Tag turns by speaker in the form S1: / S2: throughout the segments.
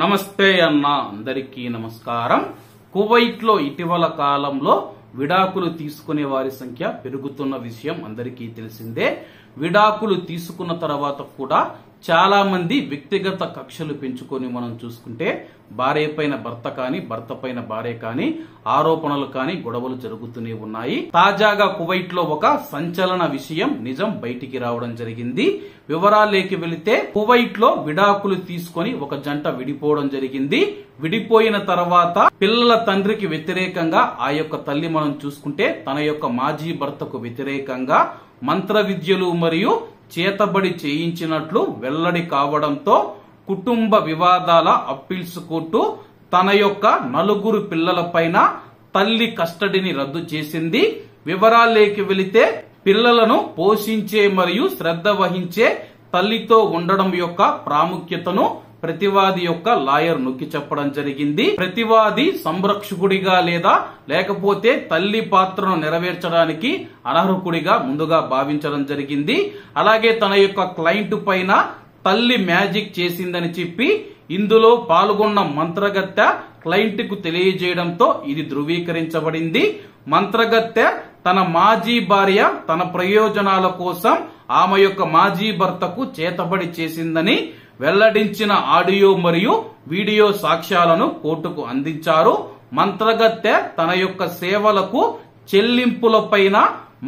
S1: నమస్తే అన్న అందరికీ నమస్కారం. కువైట్లో ఇటీవల కాలంలో విడాకులు తీసుకునే వారి సంఖ్య పెరుగుతున్న విషయం అందరికీ తెలిసిందే. విడాకులు తీసుకున్న తర్వాత కూడా చాలా మంది వ్యక్తిగత కక్షలు పెంచుకొని మనం చూసుకుంటే భార్య పైన భర్త కానీ భర్త పైన భార్య కానీ ఆరోపణలు కానీ గొడవలు జరుగుతూనే ఉన్నాయి. తాజాగా కువైట్లో ఒక సంచలన విషయం నిజం బయటికి రావడం జరిగింది. వివరాలేకి వెళితే కువైట్లో విడాకులు తీసుకొని ఒక జంట విడిపోవడం జరిగింది. విడిపోయిన తర్వాత పిల్లల తండ్రికి వ్యతిరేకంగా ఆ యొక్క తల్లి మనం చూసుకుంటే తన యొక్క మాజీ భర్తకు వ్యతిరేకంగా మంత్ర విద్యలు మరియు చేతబడి చేయించినట్లు వెల్లడి కావడంతో కుటుంబ వివాదాల అప్పీల్స్ కోర్టు తన యొక్క నలుగురు పిల్లలపైన తల్లి కస్టడీని రద్దు చేసింది. వివరాలేకి వెళితే పిల్లలను పోషించే మరియు శ్రద్ధ వహించే తల్లితో ఉండడం యొక్క ప్రాముఖ్యతను ప్రతివాది యొక్క లాయర్ నొక్కి చెప్పడం జరిగింది. ప్రతివాది సంరక్షకుడిగా లేదా లేకపోతే తల్లి పాత్రను నెరవేర్చడానికి అనర్హకుడిగా ముందుగా భావించడం జరిగింది. అలాగే తన యొక్క క్లయింట్ పైన తల్లి మ్యాజిక్ చేసిందని చెప్పి ఇందులో పాల్గొన్న మంత్రగత్తె క్లయింట్కు తెలియజేయడంతో ఇది ధృవీకరించబడింది. మంత్రగత్తె తన మాజీ భార్య తన ప్రయోజనాల కోసం ఆమె యొక్క మాజీ భర్తకు చేతబడి చేసిందని వెల్లడించిన ఆడియో మరియు వీడియో సాక్ష్యాలను కోర్టుకు అందించారు. మంత్రగత్తె తన యొక్క సేవలకు చెల్లింపులపైన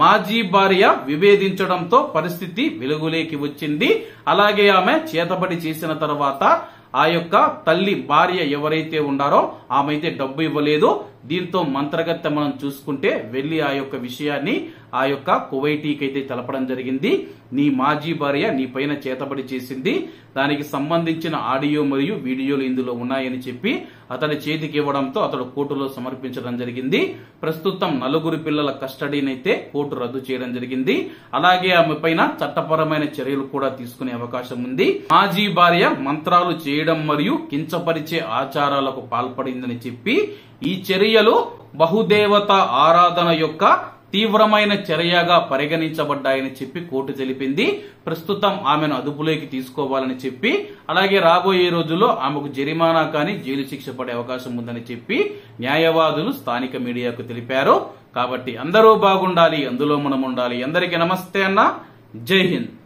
S1: మాజీ భార్య విభేదించడంతో పరిస్థితి వెలుగులేకి వచ్చింది. అలాగే ఆమె చేతబడి చేసిన తర్వాత ఆ యొక్క తల్లి భార్య ఎవరైతే ఉండారో ఆమె అయితే డబ్బు ఇవ్వలేదు. దీంతో మంత్రగత్తె మనం చూసుకుంటే వెళ్ళి ఆ యొక్క విషయాన్ని ఆ యొక్క కువైటీకి అయితే తెలపడం జరిగింది. నీ మాజీ భార్య నీ పైన చేతబడి చేసింది. దానికి సంబంధించిన ఆడియో మరియు వీడియోలు ఇందులో ఉన్నాయని చెప్పి అతని చేతికి ఇవ్వడంతో అతడు కోర్టులో సమర్పించడం జరిగింది. ప్రస్తుతం నలుగురు పిల్లల కస్టడీని అయితే కోర్టు రద్దు చేయడం జరిగింది. అలాగే ఆమె పైన చట్టపరమైన చర్యలు కూడా తీసుకునే అవకాశం ఉంది. మాజీ భార్య మంత్రాలు చేయడం మరియు కించపరిచే ఆచారాలకు పాల్పడిందని చెప్పి ఈ చర్య చర్యలు బహుదేవత ఆరాధన యొక్క తీవ్రమైన చర్యగా పరిగణించబడ్డాయని చెప్పి కోర్టు తెలిపింది. ప్రస్తుతం ఆమెను అదుపులోకి తీసుకోవాలని చెప్పి అలాగే రాబోయే రోజుల్లో ఆమెకు జరిమానా కానీ జైలు శిక్ష పడే అవకాశం ఉందని చెప్పి న్యాయవాదులు స్థానిక మీడియాకు తెలిపారు. కాబట్టి అందరూ బాగుండాలి అందులో మనం ఉండాలి. అందరికీ నమస్తే అన్న. జై హింద్.